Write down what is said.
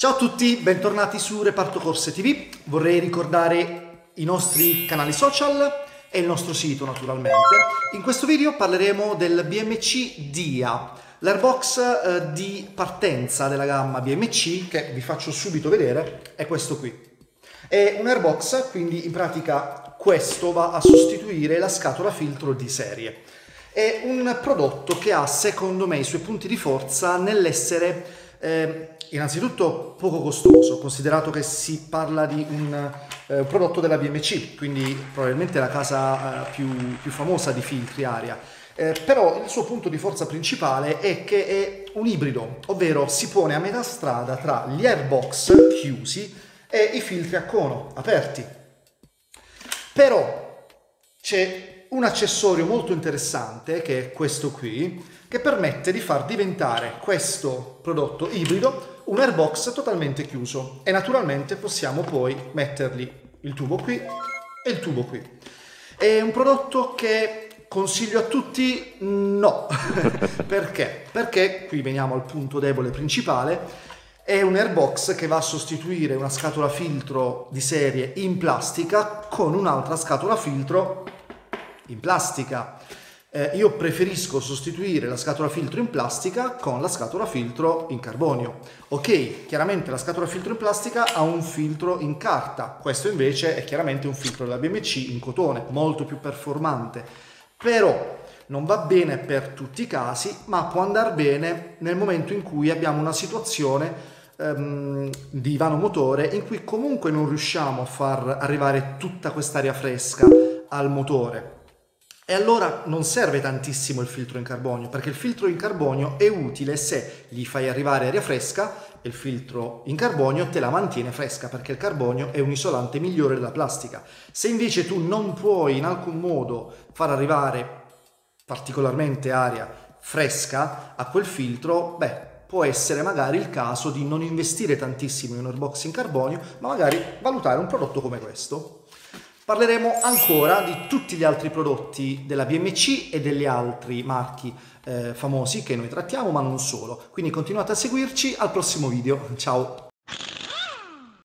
Ciao a tutti, bentornati su Reparto Corse TV. Vorrei ricordare i nostri canali social e il nostro sito naturalmente. In questo video parleremo del BMC DIA, l'airbox eh, di partenza della gamma BMC che vi faccio subito vedere è questo qui. È un airbox, quindi in pratica questo va a sostituire la scatola filtro di serie. È un prodotto che ha secondo me i suoi punti di forza nell'essere eh, innanzitutto poco costoso, considerato che si parla di un eh, prodotto della BMC, quindi probabilmente la casa eh, più, più, famosa di filtri aria. Eh, però il suo punto di forza principale è che è un ibrido, ovvero si pone a metà strada tra gli airbox chiusi e i filtri a cono aperti. Però c'è un accessorio molto interessante che è questo qui, che permette di far diventare questo prodotto ibrido un airbox totalmente chiuso e naturalmente possiamo poi mettergli il tubo qui e il tubo qui. È un prodotto che consiglio a tutti? No. Perché? Perché, qui veniamo al punto debole principale, è un airbox che va a sostituire una scatola filtro di serie in plastica con un'altra scatola filtro in plastica. Eh, io preferisco sostituire la scatola filtro in plastica con la scatola filtro in carbonio. Ok, chiaramente la scatola filtro in plastica ha un filtro in carta, questo invece è chiaramente un filtro della BMC in cotone, molto più performante. Però non va bene per tutti i casi, ma può andare bene nel momento in cui abbiamo una situazione ehm, di vano motore in cui comunque non riusciamo a far arrivare tutta quest'aria fresca al motore e allora non serve tantissimo il filtro in carbonio, perché il filtro in carbonio è utile se gli fai arrivare aria fresca e il filtro in carbonio te la mantiene fresca, perché il carbonio è un isolante migliore della plastica. Se invece tu non puoi in alcun modo far arrivare particolarmente aria fresca a quel filtro, beh, può essere magari il caso di non investire tantissimo in un airbox in carbonio, ma magari valutare un prodotto come questo. Parleremo ancora di tutti gli altri prodotti della BMC e degli altri marchi eh, famosi che noi trattiamo, ma non solo. Quindi continuate a seguirci, al prossimo video. Ciao!